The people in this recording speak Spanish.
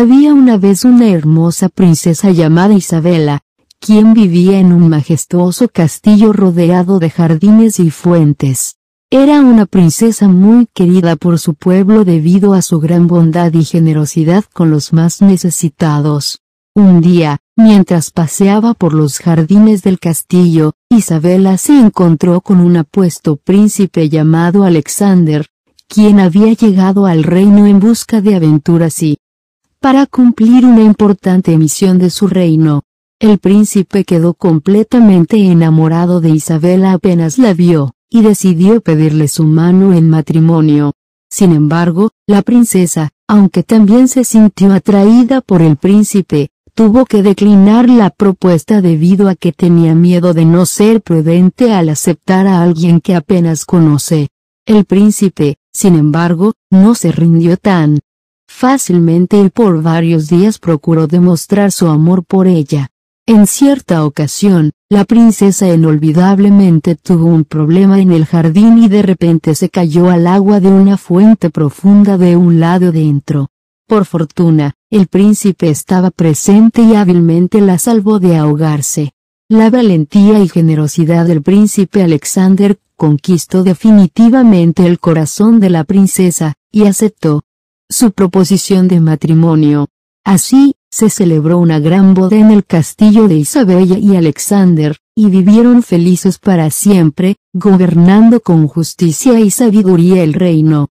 Había una vez una hermosa princesa llamada Isabela, quien vivía en un majestuoso castillo rodeado de jardines y fuentes. Era una princesa muy querida por su pueblo debido a su gran bondad y generosidad con los más necesitados. Un día, mientras paseaba por los jardines del castillo, Isabela se encontró con un apuesto príncipe llamado Alexander, quien había llegado al reino en busca de aventuras y, para cumplir una importante misión de su reino, el príncipe quedó completamente enamorado de Isabela apenas la vio, y decidió pedirle su mano en matrimonio. Sin embargo, la princesa, aunque también se sintió atraída por el príncipe, tuvo que declinar la propuesta debido a que tenía miedo de no ser prudente al aceptar a alguien que apenas conoce. El príncipe, sin embargo, no se rindió tan fácilmente y por varios días procuró demostrar su amor por ella. En cierta ocasión, la princesa inolvidablemente tuvo un problema en el jardín y de repente se cayó al agua de una fuente profunda de un lado dentro. Por fortuna, el príncipe estaba presente y hábilmente la salvó de ahogarse. La valentía y generosidad del príncipe Alexander conquistó definitivamente el corazón de la princesa, y aceptó su proposición de matrimonio. Así, se celebró una gran boda en el castillo de Isabella y Alexander, y vivieron felices para siempre, gobernando con justicia y sabiduría el reino.